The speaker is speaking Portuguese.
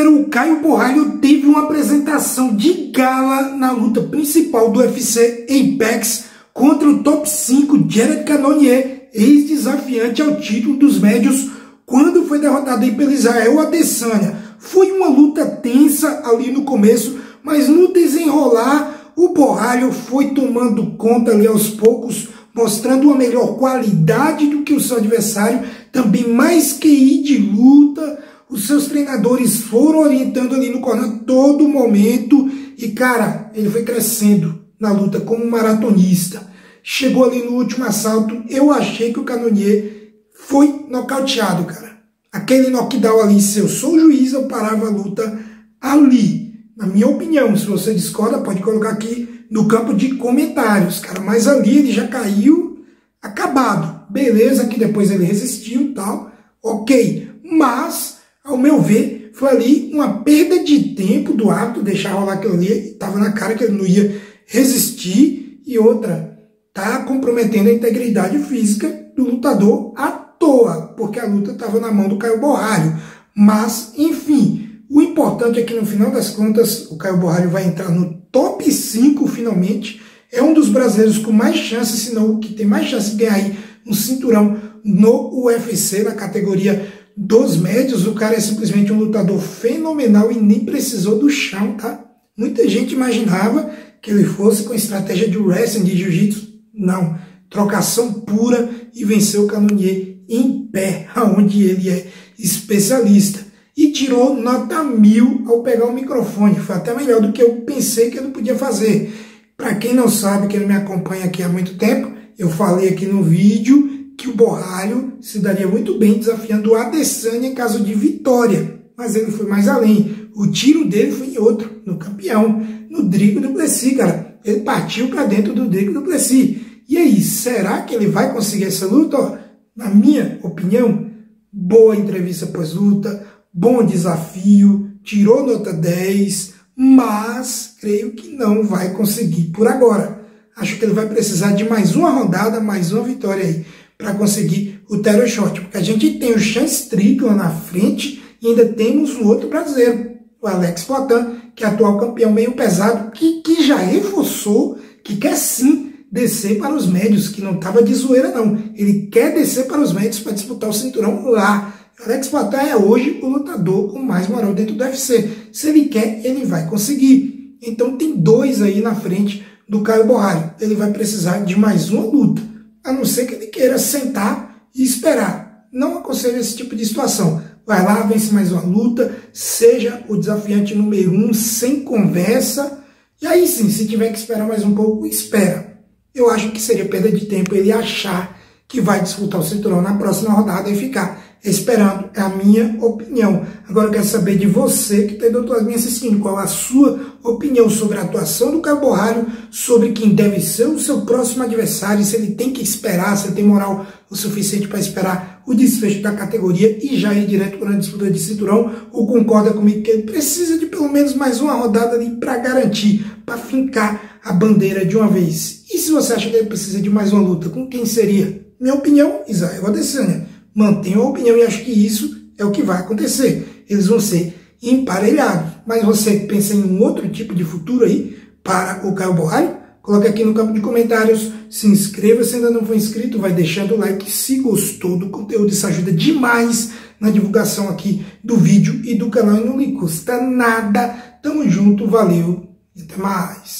brasileiro o Caio Borralho teve uma apresentação de gala na luta principal do UFC Apex contra o top 5 Jared Cannonier, ex-desafiante ao título dos médios, quando foi derrotado aí pelo Israel Adesanya. Foi uma luta tensa ali no começo, mas no desenrolar o Borralho foi tomando conta ali aos poucos, mostrando uma melhor qualidade do que o seu adversário, também mais QI de luta, os seus treinadores foram orientando ali no corner todo momento e, cara, ele foi crescendo na luta como maratonista. Chegou ali no último assalto, eu achei que o Canonier foi nocauteado, cara. Aquele knockdown ali, se eu sou juiz, eu parava a luta ali. Na minha opinião, se você discorda, pode colocar aqui no campo de comentários, cara. Mas ali ele já caiu acabado. Beleza, que depois ele resistiu e tal. Ok. Mas ao meu ver, foi ali uma perda de tempo do árbitro deixar rolar aquilo ali. Estava na cara que ele não ia resistir. E outra, tá comprometendo a integridade física do lutador à toa, porque a luta estava na mão do Caio Borralho. Mas, enfim, o importante é que no final das contas o Caio Borralho vai entrar no top 5 finalmente. É um dos brasileiros com mais chances, se não o que tem mais chance de ganhar um cinturão no UFC, na categoria dos médios, o cara é simplesmente um lutador fenomenal e nem precisou do chão, tá? Muita gente imaginava que ele fosse com estratégia de wrestling, de jiu-jitsu. Não. Trocação pura e venceu o Canonier em pé, aonde ele é especialista. E tirou nota mil ao pegar o microfone. Foi até melhor do que eu pensei que ele podia fazer. Para quem não sabe, que ele me acompanha aqui há muito tempo, eu falei aqui no vídeo Borralho se daria muito bem desafiando o Adesanya em caso de vitória. Mas ele foi mais além. O tiro dele foi em outro, no campeão, no Drigo do Plessis, cara. Ele partiu para dentro do Drigo do Plessis. E aí, será que ele vai conseguir essa luta? Na minha opinião, boa entrevista pós-luta, bom desafio, tirou nota 10, mas creio que não vai conseguir por agora. Acho que ele vai precisar de mais uma rodada, mais uma vitória aí para conseguir o title shot. Porque a gente tem o Sean Strickland na frente e ainda temos um outro brasileiro, o Alex Poitin, que é atual campeão meio pesado, que, que já reforçou que quer sim descer para os médios, que não estava de zoeira não. Ele quer descer para os médios para disputar o cinturão lá. O Alex Poitin é hoje o lutador com mais moral dentro do UFC. Se ele quer, ele vai conseguir. Então tem dois aí na frente do Caio Borralho. Ele vai precisar de mais uma luta a não ser que ele queira sentar e esperar. Não aconselho esse tipo de situação. Vai lá, vence mais uma luta, seja o desafiante número um, sem conversa. E aí sim, se tiver que esperar mais um pouco, espera. Eu acho que seria perda de tempo ele achar que vai disputar o cinturão na próxima rodada e ficar esperando. É a minha opinião. Agora eu quero saber de você que está do outro lado me assistindo. Qual a sua opinião sobre a atuação do Borralho, sobre quem deve ser o seu próximo adversário, se ele tem que esperar, se ele tem moral o suficiente para esperar o desfecho da categoria e já ir direto para a disputa de cinturão, ou concorda comigo que ele precisa de pelo menos mais uma rodada ali para garantir, para fincar a bandeira de uma vez. E se você acha que ele precisa de mais uma luta, com quem seria? Minha opinião, Israel Adesanya mantenham a opinião e acho que isso é o que vai acontecer. Eles vão ser emparelhados. Mas você pensa em um outro tipo de futuro aí para o Caio Borralho? Coloque aqui no campo de comentários, se inscreva se ainda não for inscrito, vai deixando o like se gostou do conteúdo, isso ajuda demais na divulgação aqui do vídeo e do canal e não lhe custa nada. Tamo junto, valeu e até mais.